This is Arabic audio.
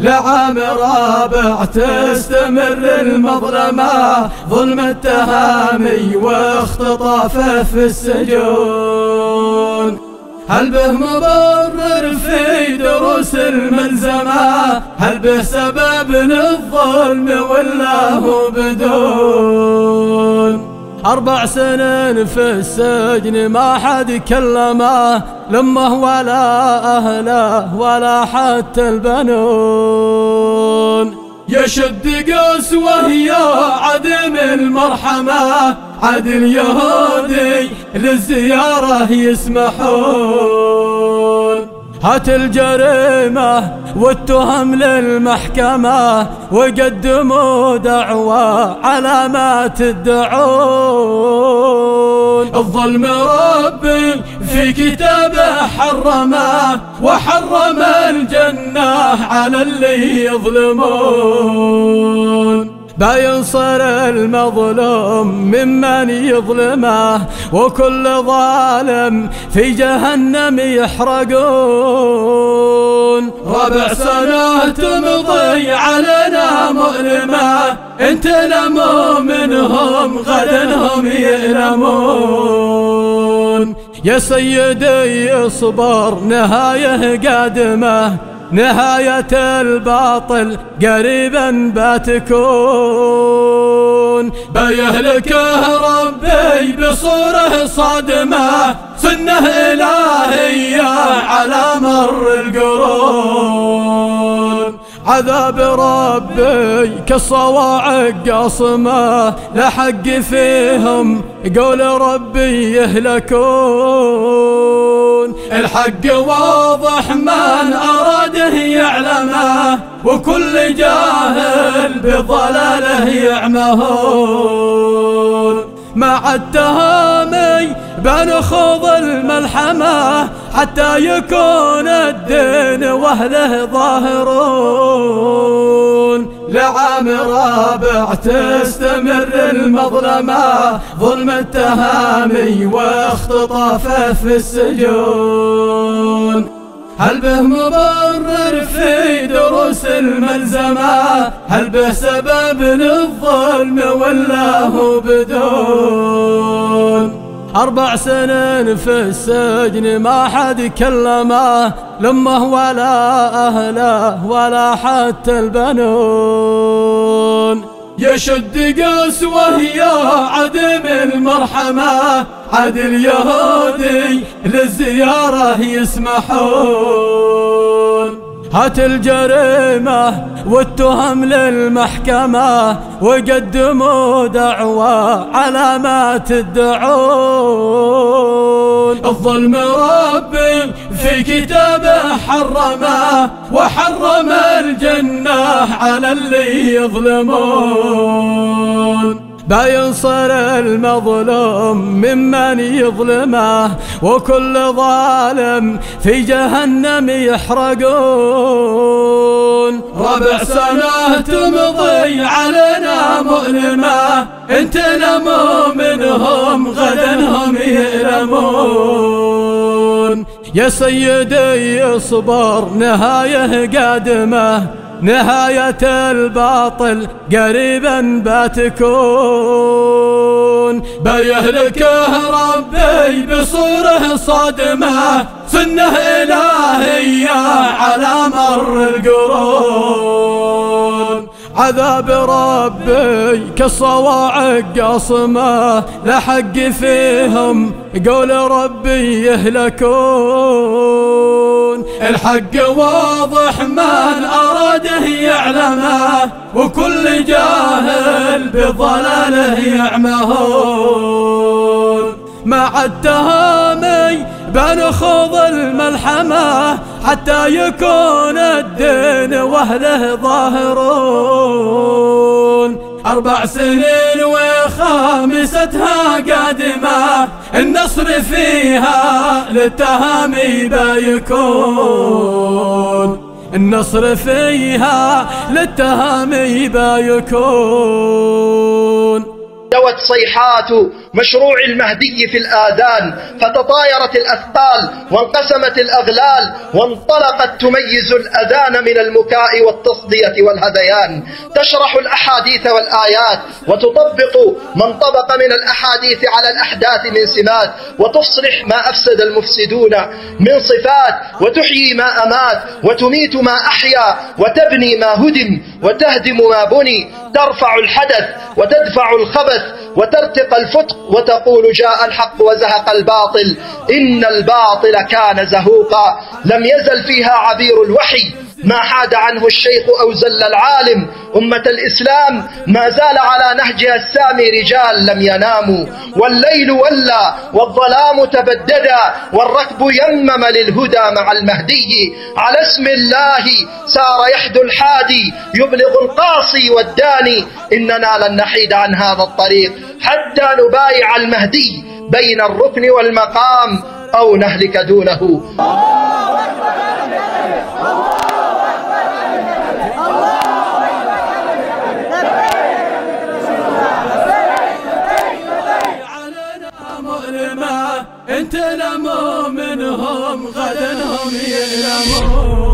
لعام رابع تستمر المظلمة ظلم التهامي واختطافه في السجون. هل به مبرر في دروس الملزمة؟ هل به سبب للظلم ولا هو بدون؟ أربع سنين في السجن ما حد كلمه لمه ولا أهله ولا حتى البنون. يشد قسوة يا عدم المرحمة عد اليهودي للزيارة يسمحون. هات الجريمة والتهم للمحكمة وقدموا دعوة على ما تدعون. الظلم ربي في كتابه حرمه وحرم الجنة على اللي يظلمون. بينصر المظلوم ممن يظلمه وكل ظالم في جهنم يحرقون. ربع سنة تمضي علينا مؤلمة انت لموا منهم غدا هم يألمون. يا سيدي اصبر نهاية قادمة. نهاية الباطل قريبا بتكون بيهلكه ربي بصورة صادمة. سنة إلهية على مر القرون. عذاب ربي كالصواعق قاصمة لحق فيهم قول ربي يهلكون. الحق واضح من أراده يعلمه وكل جاهل بضلاله يعمهون. مع التهامي بنخوض الملحمة حتى يكون الدين وأهله ظاهرون. لعام رابع تستمر المظلمة ظلم التهامي واختطافه في السجون. هل به مبرر في دروس الملزمة؟ هل به سبب للظلم ولا هو بدون؟ أربع سنين في السجن ما حد كلمه لمه ولا أهله ولا حتى البنون. يشد قسوة يا عدم المرحمة. عد اليهودي للزيارة يسمحون. هات الجريمة والتهم للمحكمة وقدموا دعوة على ما تدعون. الظلم ربي في كتابه حرمه وحرم الجنة على اللي يظلمون. بينصر المظلوم ممن يظلمه وكل ظالم في جهنم يحرقون. ربع سنة تمضي علينا مؤلمة انت لموا منهم غدا هم يألمون يا سيدي اصبر نهاية قادمة. نهاية الباطل قريبا بتكون بيهلكه ربي بصوره صادمة سنة إلهية على مر القرون. عذاب ربي كالصواعق قاصمة لحق فيهم قول ربي يهلكون. الحق واضح من أراده يعلمه وكل جاهل بضلاله يعمهون مع التهامي بنخوض الملحمة حتى يكون الدين وأهله ظاهرون. أربع سنين وخامستها قادمة النصر فيها للتهامي بيكون. النصر فيها للتهامي بيكون. دوت صيحات مشروع المهدي في الآذان فتطايرت الأثقال وانقسمت الأغلال وانطلقت تميز الأذان من المكاء والتصدية والهذيان. تشرح الأحاديث والآيات وتطبق من طبق من الأحاديث على الأحداث من سمات وتصلح ما أفسد المفسدون من صفات وتحيي ما أمات وتميت ما أحيا وتبني ما هدم. وتهدم ما بني ترفع الحدث وتدفع الخبث وترتق الفتق وتقول جاء الحق وزهق الباطل. إن الباطل كان زهوقا. لم يزل فيها عبير الوحي. ما حاد عنه الشيخ أو زل العالم. أمة الإسلام ما زال على نهجها السامي رجال لم يناموا. والليل ولى والظلام تبددا والركب يمم للهدى مع المهدي. على اسم الله سار يحدو الحادي يبلغ القاصي والداني. إننا لن نحيد عن هذا الطريق حتى نبايع المهدي بين الركن والمقام أو نهلك دونه. أنت منهم غدا هم ينامون.